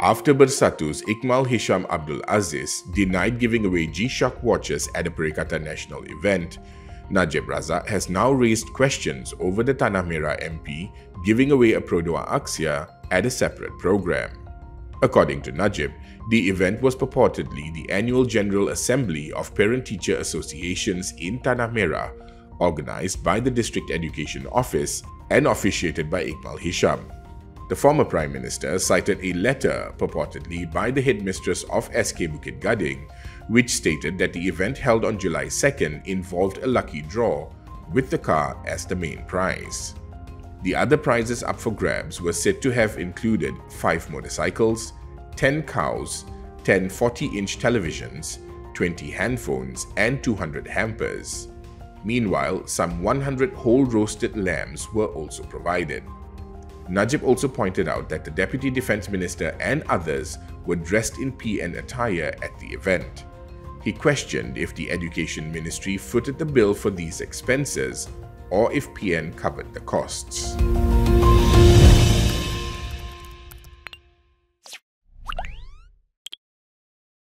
After Bersatu's Ikmal Hisham Abdul Aziz denied giving away G-Shock watches at a Perikatan Nasional event, Najib Razak has now raised questions over the Tanah Merah MP giving away a Perodua Axia at a separate program. According to Najib, the event was purportedly the annual General Assembly of Parent-Teacher Associations in Tanah Merah, organized by the District Education Office and officiated by Ikmal Hisham. The former Prime Minister cited a letter purportedly by the headmistress of SK Bukit Gading, which stated that the event held on July 2nd involved a lucky draw, with the car as the main prize. The other prizes up for grabs were said to have included 5 motorcycles, 10 cows, 10 40-inch televisions, 20 handphones and 200 hampers. Meanwhile, some 100 whole roasted lambs were also provided. Najib also pointed out that the Deputy Defence Minister and others were dressed in PN attire at the event. He questioned if the Education Ministry footed the bill for these expenses or if PN covered the costs.